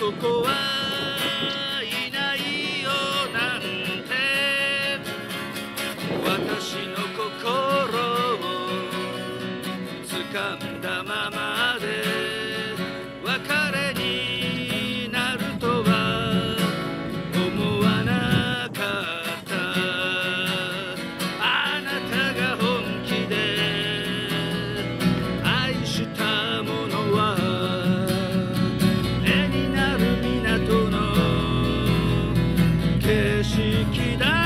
男はいないよなんて私の心を掴んだまま式だ